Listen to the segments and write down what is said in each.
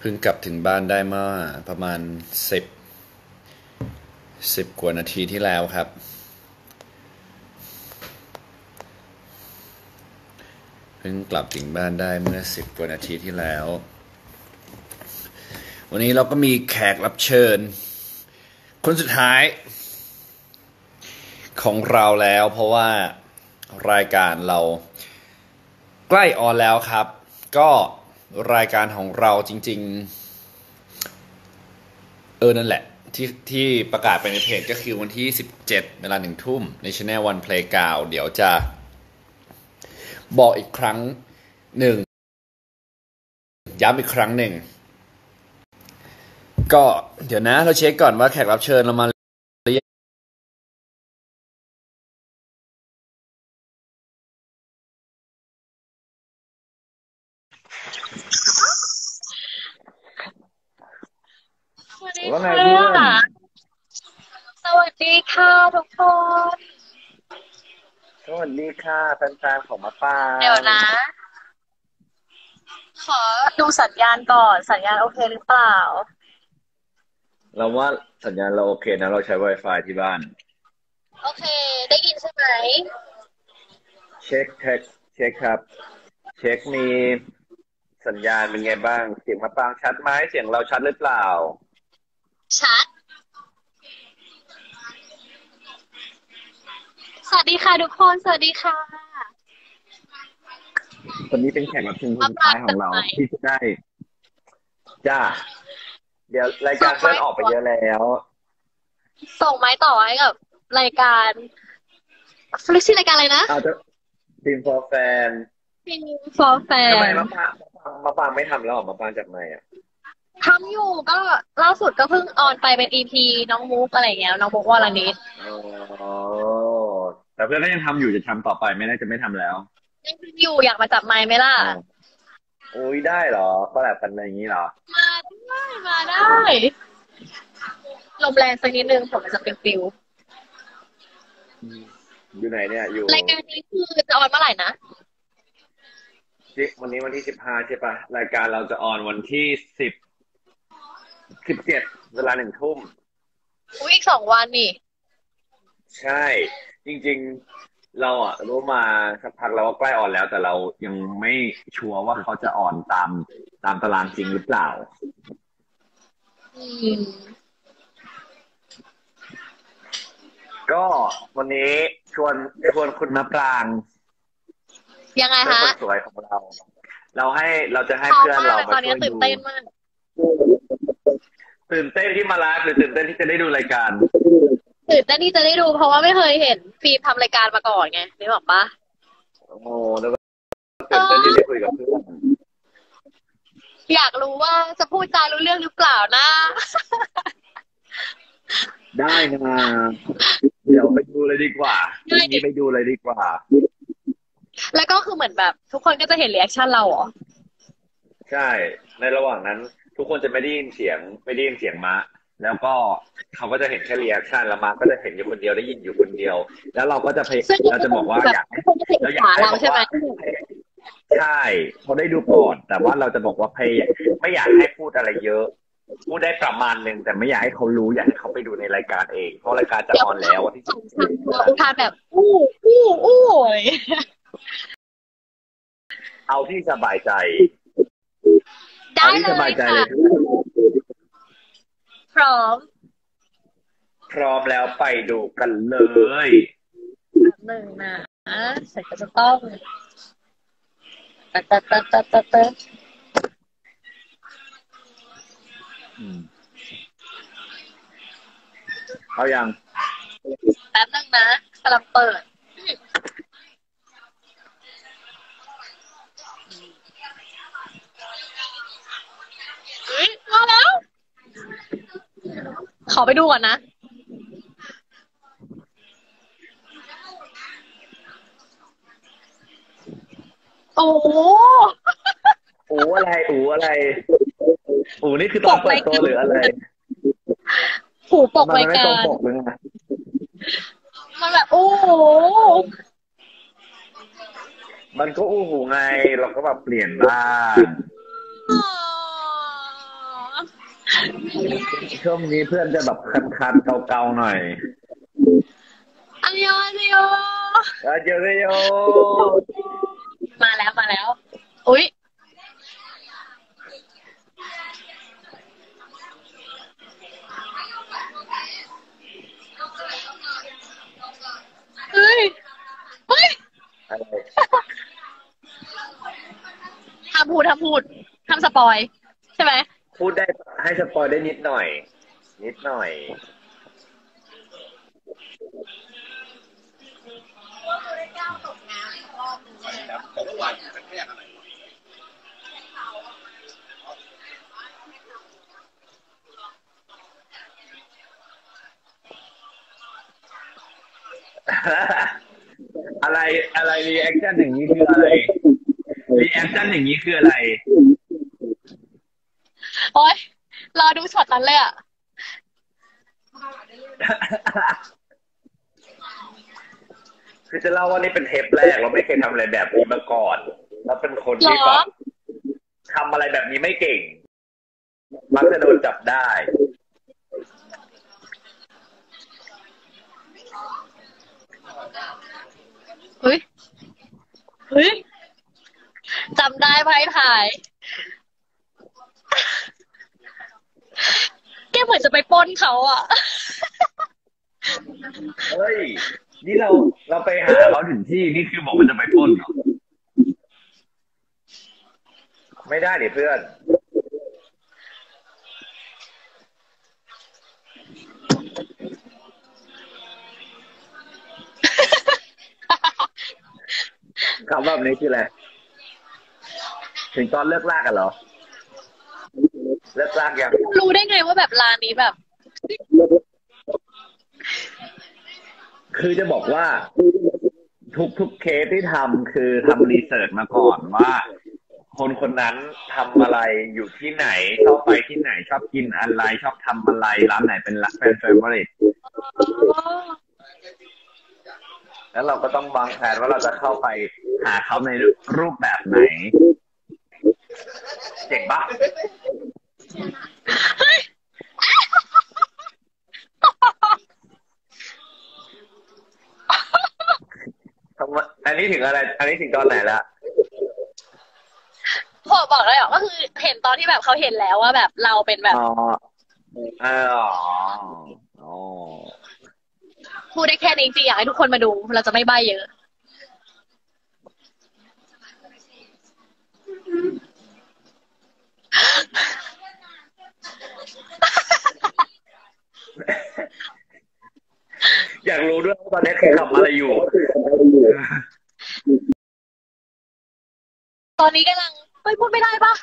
เพิ่งกลับถึงบ้านได้เมื่อประมาณสิบสิบกว่านาทีที่แล้วครับ เพิ่งกลับถึงบ้านได้เมื่อสิบกว่านาทีที่แล้ว วันนี้เราก็มีแขกรับเชิญ คนสุดท้าย ของเราแล้วเพราะว่ารายการเราใกล้ออนแล้วครับ ก็ รายการของเราจริง ๆ เออนั่นแหละ ที่ที่ประกาศไปในเพจก็คือวันที่ 17 เวลาหนึ่งทุ่ม ในช anel One Play 9เดี๋ยวจะบอกอีกครั้งหนึ่งย้ำอีกครั้งหนึ่ง ก็เดี๋ยวนะเราเช็คก่อนว่าแขกรับเชิญเรามา ส วัสดีว่าไงค่ะเพื่อนสวัสดีค่ะทุกคน สวัสดีค่ะแฟนๆของมาปางเดี๋ยวนะ ขอดูสัญญาณก่อน สัญญาณโอเคหรือเปล่า เราว่าสัญญาณเราโอเคนะ เราใช้ Wi-Fi ที่บ้าน โอเค ได้ยินใช่ไหม เช็คเช็คเช็คครับ เช็คมีสัญญาณเป็นไงบ้าง เสียงมาปางชัดไหมเสียงเราชัดหรือเปล่า ชัด สวัสดีค่ะทุกคน สวัสดีค่ะ คนนี้เป็นแขกรับเชิญคนสุดท้ายของเรามาปางจากไหนที่จะได้ จ้า เดี๋ยวรายการเพื่อนออกไปเยอะแล้ว ส่งไม้ต่อให้กับรายการฟลิชื่อรายการอะไรนะเอาจะทีม for fan Film for ทำไม Fan มาปางมาปางไม่ทำแล้วเหรอมาปางจากไหนอะ ทำอยู่ก็ล่าสุดก็เพิ่งออนไปเป็น EP น้องมุกอะไรอย่างเงี้ยน้องมุกวรนิดอ๋อแต่เพื่อนก็ยังทำอยู่จะทำต่อไปไม่ได้จะไม่ทำแล้วยังอยู่อยากมาจับไม้ไหมล่ะอุ้ยได้เหรอก็แบบกันอย่างนี้เหรอ มาได้มาได้ลมแรงสักนิดนึงผมมันจะเป็นฟิวอยู่ไหนเนี่ยอยู่รายการนี้คือจะออนเมื่อไหร่นะที่วันนี้วันที่สิบห้าใช่ปะรายการเราจะออนวันที่สิบ สิบเจ็ดเวลาหนึ่งทุ่มอุ้ยอีกสองวันนี่ ใช่ จริง ๆ เราอะรู้มาสักพักแล้วว่าใกล้ออนแล้ว แต่เรายังไม่ชัวร์ว่าเขาจะออนตามตามตารางจริงหรือเปล่า อืม ก็วันนี้ชวนชวนคุณมะปรางยังไงเป็นฮะคนสวยของเรา เราให้เราจะให้พร้อมเพื่อนมากเราเลยมาตอนช่นี้วยตื่นดูเต้นมาก ตื่นเต้นที่มาไลฟ์หรือตื่นเต้นที่จะได้ดูรายการตื่นเต้นที่จะได้ดูเพราะว่าไม่เคยเห็นฟิล์มทำรายการมาก่อนไงนึกออกปะโอ้โหแล้วก็ตื่นเต้นที่ได้คุยกับเพื่อนอยากรู้ว่าจะพูดจารู้เรื่องหรือเปล่านะ ได้นะเดี๋ยวไปดูเลยดีกว่าได้ทีนี้ไปดูเลยดีกว่า แล้วก็คือเหมือนแบบ ทุกคนก็จะเห็น reaction เราเหรอ ใช่ ในระหว่างนั้น ทุกคนจะไม่ได้ยินเสียง ไม่ได้ยินเสียงมะแล้วก็เขาก็จะเห็นแค่ reaction แล้วมาก็จะเห็นอยู่คนเดียวได้ยินอยู่คนเดียว แล้วเราก็จะพยซึ่งเราจะบอกว่าแบบอยากให้ทุกคนจะเห็นเราอยาขากให้เราบอกใช่ไหมว่าใช่เขาได้ดูก่อนแต่ว่าเราจะบอกว่าพยไม่อยากให้พูดอะไรเยอะ พูดได้ประมาณหนึ่งแต่ไม่อยากให้เขารู้อยากให้เขาไปดูในรายการเอง เพราะรายการจะออนแล้ววันที่สองสามตัวอุทานแบบ อู้อู้อู้อะไรอย่างเงี้ยเอาที่สบายใจ ได้เอาที่เลสบายยใจค่ะเลยพร้อม พร้อมแล้วไปดูกันเลยหนึ่งนะฉันก็จะต้องตะตะตะตะตะตะอืมเอายังแป๊บนึงนะกำลังเปิด เฮ้ยมาแล้ว ข อไปดูก่อนนะ โอ้โหอูอะไรอูอะไรอูนี่คือตอนเปิดตัวหรืออะไรผูปกมันรายไม่กาตรงรปกเลยนะมันแบบโอ้โหมันก็อู้หูไง เราก็แบบเปลี่ยนบ้างอ๋อ ช่วงนี้เพื่อนจะแบบคันๆเกาๆหน่อยอันยองอันยองอาเจริโยมาแล้วมาแล้ว อุ้ยเฮ้ย เฮ้ยอะไรห้ามพูดห้ามพูดห้ามสปอย ใช่ไหม พูดได้ให้สปอยได้นิดหน่อย นิดหน่อยอะไรอะไร reaction อย่างนี้คืออะไร reaction อย่างนี้คืออะไร โอ๊ยรอดูช็อตนั้นเลยอะคือจะเล่าว่านี่เป็นเทปแรก เราไม่เคยทำอะไรแบบนี้มาก่อนเราเป็นคนที่หรอแบบทำอะไรแบบนี้ไม่เก่ง มักจะโดนจับได้ เฮ้ย เฮ้ยจำได้ไหมถ่าย แก เหมือนจะไปปล้นเขาอะ เฮ้ย นี่เราเราไปหาเขาถึงที่นี่คือบอกว่าจะไปปล้นเหรอไม่ได้ดิเพื่อน คำแบบนี้คืออะไร ถึงตอนเลิกลากกันเหรอ เลิกลากยังรู้ได้ไงว่าแบบร้านนี้แบบ คือจะบอกว่า ทุกทุกเคสที่ทำคือทำรีเสิร์ชมาก่อนว่า คนคนนั้นทำอะไรอยู่ที่ไหนชอบไปที่ไหน ชอบกินอะไร ชอบทำอะไรร้านไหนเป็นรักแฟนเฟเวอร์แล้วเราก็ต้องวางแผนว่าเราจะเข้าไปหาเขาในรูปแบบไหน เจ๋งปะ ทำไมอันนี้ถึงอะไร อันนี้ถึงตอนไหนละพอบอกเลยเหรอก็คือเห็นตอนที่แบบเขาเห็นแล้วว่าแบบเราเป็นแบบ อ๋ออ๋ออ๋อพูดได้แค่นี้จริงๆอยากให้ทุกคนมาดู เราจะไม่ใบเยอะ อยากรู้ด้วยว่าต อนนี้คือทำอะไรอยู่ ตอนนี้กำลังเฮ้ยพูดไม่ได้ปะ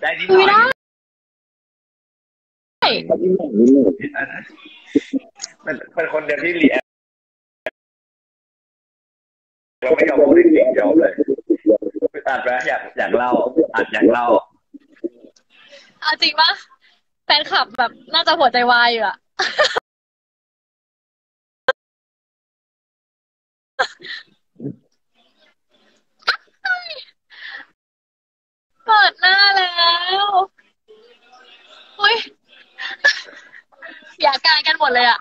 ได้นิดหพูดน่อไม่ยได้เป็นเป็นคนเดียวที่รีแอคเราไม่ยอมพูดจริงๆยอมเลยอัดไหมอยากอยากเล่าอัดอยากเล่าเอาจริงปะแฟนคลับแบบน่าจะหัวใจวายอยู่อะ เปิดหน้าแล้วอุ้ยอยากการกันหมดเลยอะ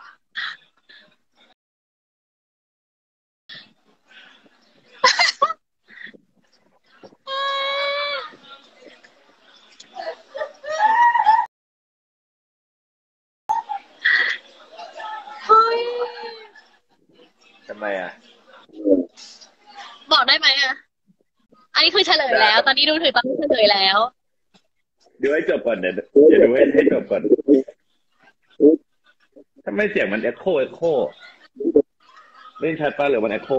เฮ้ย ทำไมอะ บอกได้ไหมอะอันนี้คือเฉลย แล้ว ตอนนี้ดูถึงตอนนี้เฉลยแล้ว ดูให้จบก่อนเดี๋ยวเดี๋ยวดูให้ให้จบก่อนทำไมเสียงมันเอ็โคเอ็โคได้ยินชัดป้าหรือมันเอ็โค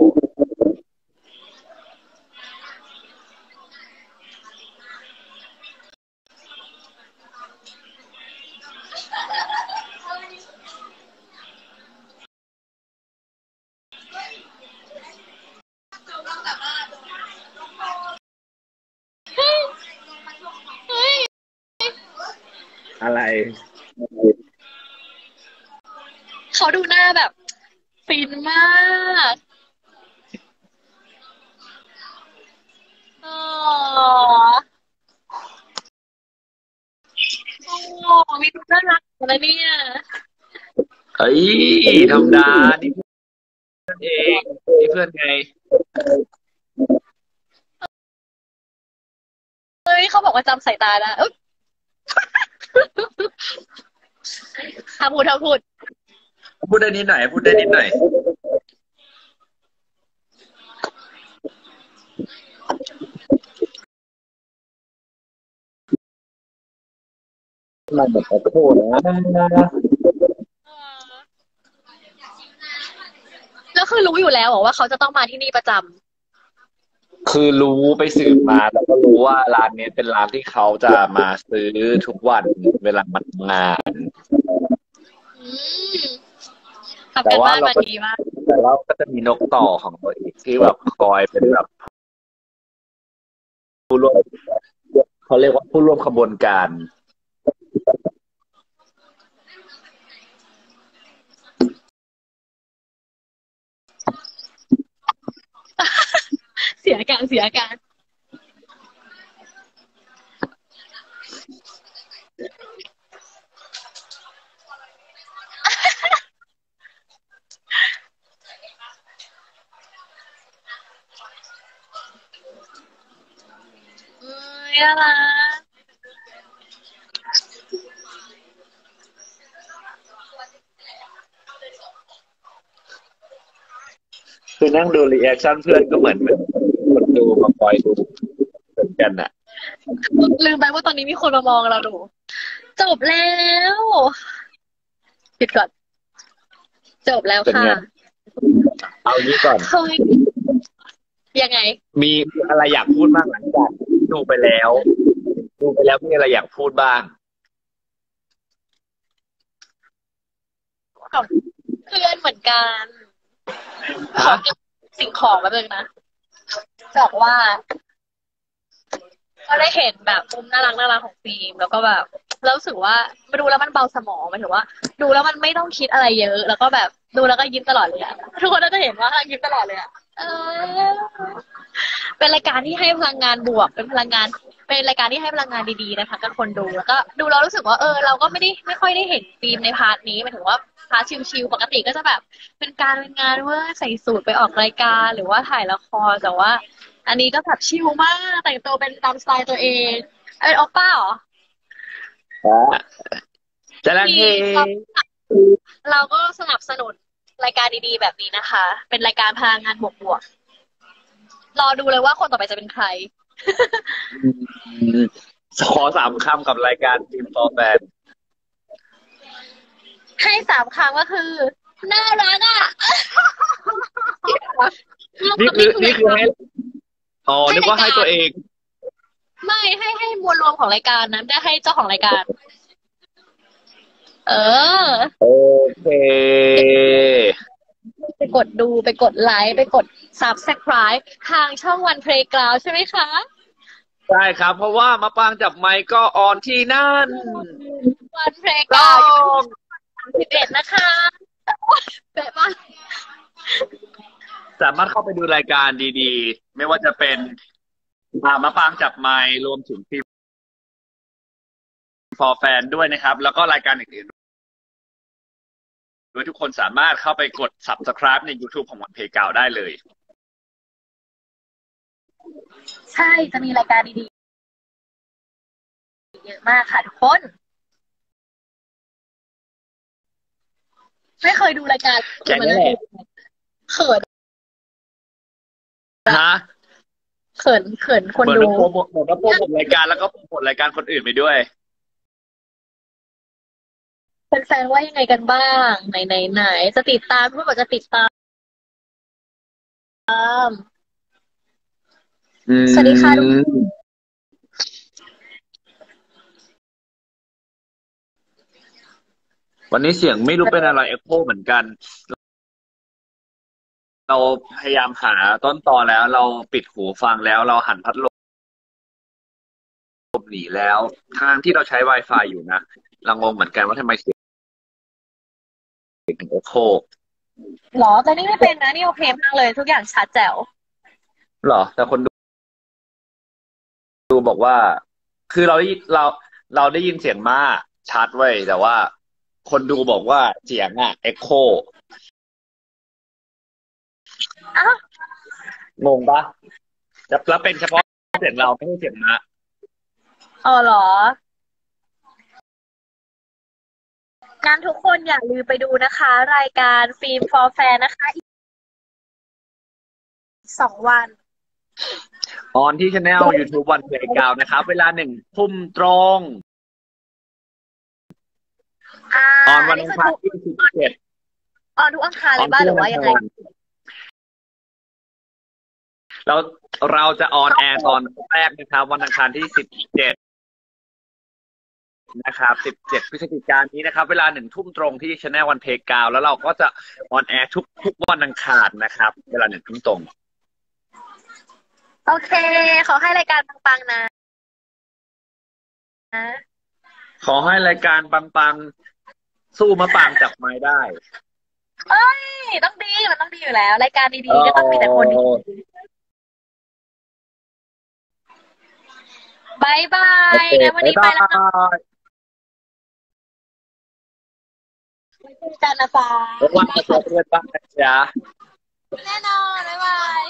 เขาดูหน้าแบบ ฟินมากอ๋อโอ้มีคนน่ารักอะไรเนี่ยเอ้ยธรรมดานี่เพื่อนเองนี่เพื่อนไงเฮ้ยเขาบอกว่าจำสายตาได้เอ้ย ทำพูดทำพูด พูดได้นิดหน่อย พูดได้นิดหน่อย มันแบบขอโทษนะแล้วคือรู้อยู่แล้วเหรอว่าเขาจะต้องมาที่นี่ประจำ คือรู้ไปสืบมาแล้วก็รู้ว่าร้านนี้เป็นร้านที่เขาจะมาซื้อทุกวันเวลามาทำงานอืมทำกันบ้านมาดีมาก แต่เราก็จะมีนกต่อของเราอีกที่แบบคอยเป็นแบบผู้ร่วมเขาเรียกว่าผู้ร่วมขบวนการ เสียอาการเสียอาการเอ้ยน่ารักคือนั่งดูรีแอคชั่นเพื่อนก็เหมือนเหมือนคนดูมาคอยดูเหมือนกันอะลืมไปว่าตอนนี้มีคนมามองเราดู จบแล้วปิดก่อน จบแล้วเป็นค่ะไงเอางี้ก่อนเฮ้ยยังไง มีอะไรอยากพูดบ้างหลังจากดูไปแล้ว ดูไปแล้วมีอะไรอยากพูดบ้างเพื่อนเหมือนกันฮะสิ่งของแป๊บนึงนะ บอกว่า ก็ได้เห็นแบบมุมน่ารักน่ารักของฟิล์มแล้วก็แบบแล้วรู้สึกว่ามาดูแล้วมันเบาสมองหมายถึงว่า ดูแล้วมันไม่ต้องคิดอะไรเยอะ แล้วก็แบบดูแล้วก็ยิ้มตลอดเลยอะทุกคนน่าจะเห็นว่ายิ้มตลอดเลยอะเออเป็นรายการที่ให้พลังงานบวก เป็นพลังงาน เป็นรายการที่ให้พลังงานดีๆนะคะกับคนดู แล้วก็ดูแล้วรู้สึกว่าเออ เราก็ไม่ได้ไม่ค่อยได้เห็นฟิล์มใน part นี้หมายถึงว่า พาร์ทชิลๆปกติก็จะแบบ เป็นการเป็นงานเว่าใส่สูทไปออกรายการหรือว่าถ่ายละครแต่ว่า อันนี้ก็แบบชิลมากแต่งตัวเป็นตามสไตล์ตัวเองเอ้ยโอป้าเหรอจะแล้วเฮเราก็สนับสนุนรายการดีๆ แบบนี้นะคะ เป็นรายการพลังงานบวกๆรอดูเลยว่าคนต่อไปจะเป็นใครขอสามคำกับรายการทีมฟอร์แบน ให้สามคำก็คือน่ารักอะนี่คือนี่คือให้อ๋อนึกว่าให้ตัวเอง ไม่ให้ให้มวลรวมของรายการนะไม่ได้ให้เจ้าของรายการ เออ โอเค ไปกดดูไปกดไลค์ไปกด subscribe ทางช่องวันเพลงกราวใช่ไหมคะใช่ครับ เพราะว่ามาปางจับไมค์ก็ออนที่นั่น วันเพลงกต้ราอวอยู่ง สิบเอ็ดนะคะเป๊ะมากสามารถเข้าไปดูรายการดีๆ ไม่ว่าจะเป็นอ่ามาปางจับไมค์รวมถึงทีมฟอร์แฟนด้วยนะครับ แล้วก็รายการอื่นๆโดยทุกคนสามารถเข้าไปกด subscribe ใน YouTube ของวันเพกาวได้เลย ใช่จะมีรายการดีๆ เยอะมากค่ะทุกคน ไม่เคยดูรายการแค่นั้นแหละเขินฮะเขินเขินคนเหมือนดูโปรโมทเหมือนว่าโปรโมทรายการแล้วก็โปรโมทรายการคนอื่นไปด้วยแฟนๆว่ายังไงกันบ้างไหนไหนไหนจะติดตามเพื่อนบอกจะติดตามสวัสดีค่ะทุกคน วันนี้เสียงไม่รู้เป็นอะไรเอ็กโคเหมือนกัน เราพยายามหาต้นตอแล้ว เราปิดหูฟังแล้ว เราหันพัดลมหนีแล้วทางที่เราใช้ Wi-Fi อยู่นะเรางงเหมือนกันว่าทำไมเสียงถึงเอ็กโคหรอแต่นี่ไม่เป็นนะ นี่โอเคมากเลย ทุกอย่างชัดแจ๋วหรอ แต่คนดู ดูบอกว่า คือเราได้ยินเราเราได้ยินเสียงมาชัดเว้ยแต่ว่า คนดูบอกว่าเสียงอะเอ็กโคอ้าวงงปะจะแล้วเป็นเฉพาะเสียงเราไม่ใช่เสียงนะอ๋อเหรองั้นทุกคนอย่าลืมไปดูนะคะ รายการฟิล์ม for fan นะคะ อีกสองวัน ออนที่ช anel YouTube วันเพลงกาวนะครับ เวลาหนึ่งทุ่มตรง อ่าออนวันนี่อังคือคารทุกที่สิบเจ็ดออนทุกอังคารเลยบ้างหรือว่ายังไง เราเราจะออนแอร์ตอนแรกนะครับ วันอังคารที่สิบเจ็ดนะครับสิบเจ็ดพฤศจิกายนนี้นะครับ เวลาหนึ่งทุ่มตรงที่ช anel วันเพลงกาวแล้วเราก็จะออนแอร์ทุกทุกวันอังคารนะครับ เวลาหนึ่งทุ่มตรง โอเค ขอให้รายการปังๆนะขอให้รายการปังๆ สู้มะปางจับไม้ได้ เอ้ย ต้องดี มันต้องดีอยู่แล้ว รายการดีๆก็ต้องมีแต่คนดีบายบายงั้นวันนี้ไปแล้วนะไว้เจอกันนะฟ้าระวังจะเจอเพื่อนบ้างนะจ๊ะแน่นอนบ๊ายบาย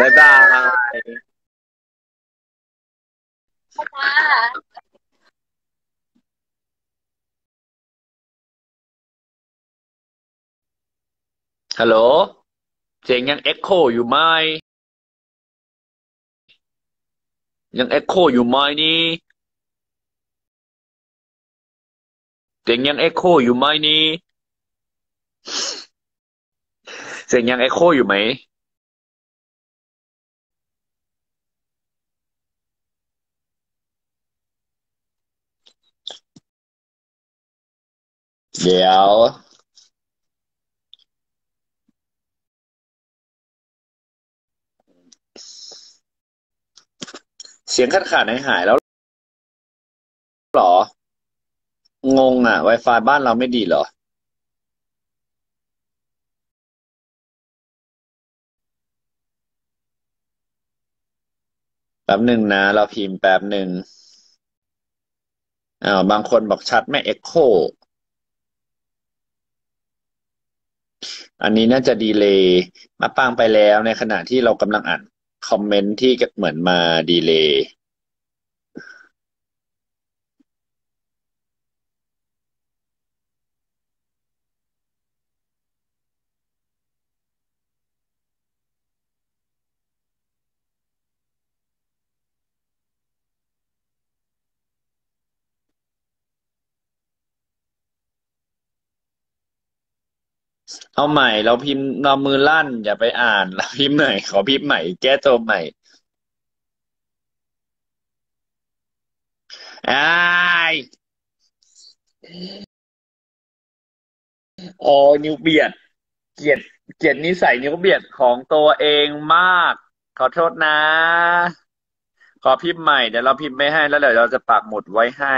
บ๊ายบาย ค่ะ ฮัลโหล เสียงยังเอ็กโคอยู่ไหม ยังเอ็กโคอยู่ไหมนี่เสียงยังเอ็กโคอยู่ไหมนี่ เสียงยังเอ็กโคอยู่ไหม เดี๋ยว สียงขาดขาดหายหายแล้วหรอ งงอะ Wi-Fi บ้านเราไม่ดีหรอ แป๊บหนึ่งนะ เราพิมพ์แป๊บหนึ่งอ้าวบางคนบอกชัดไม่เอ็กโค อันนี้น่าจะ delay มะปรางไปแล้วในขณะที่เรากำลังอ่าน คอมเมนต์ที่เหมือนมา delay เอาใหม่ เราพิมพ์เรามือลั่น อย่าไปอ่านเราพิมพ์ใหม่ขอพิมพ์ใหม่ แก้ตัวใหม่อายโอ้นิ้วเบียด เกลียดเกลียดนิสัยนิ้วเบียดของตัวเองมาก ขอโทษนะ ขอพิมพ์ใหม่เดี๋ยวเราพิมพ์ไม่ให้แล้วเดี๋ยวเราจะปักหมุดไว้ให้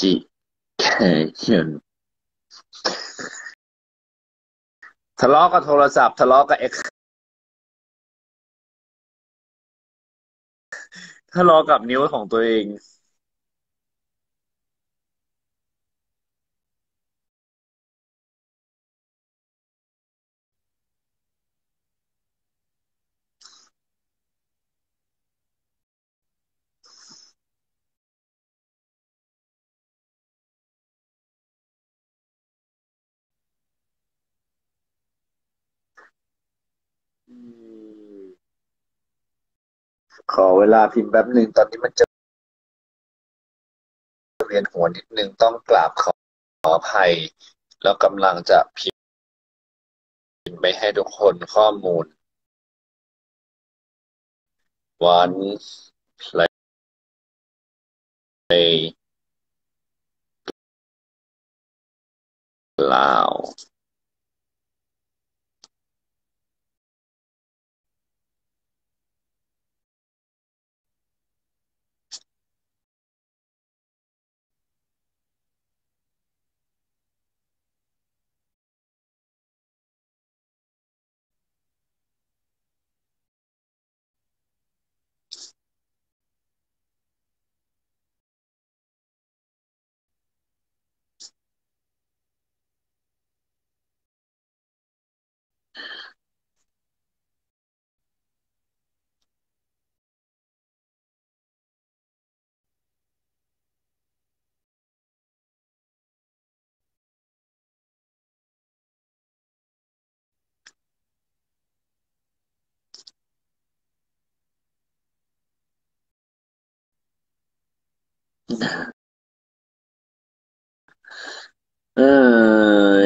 จิเขียนทะเลาะกับโทรศัพท์ ทะเลาะกับเอ็กทะเลาะกับนิ้วของตัวเอง ขอเวลาพิมพ์แป๊บหนึ่งตอนนี้มันจะเวียนหัวนิดนึงต้องกราบขอขออภัย แล้วกำลังจะพิมพ์ไปให้ทุกคนข้อมูลวันเพลย์ลาว เอ้ย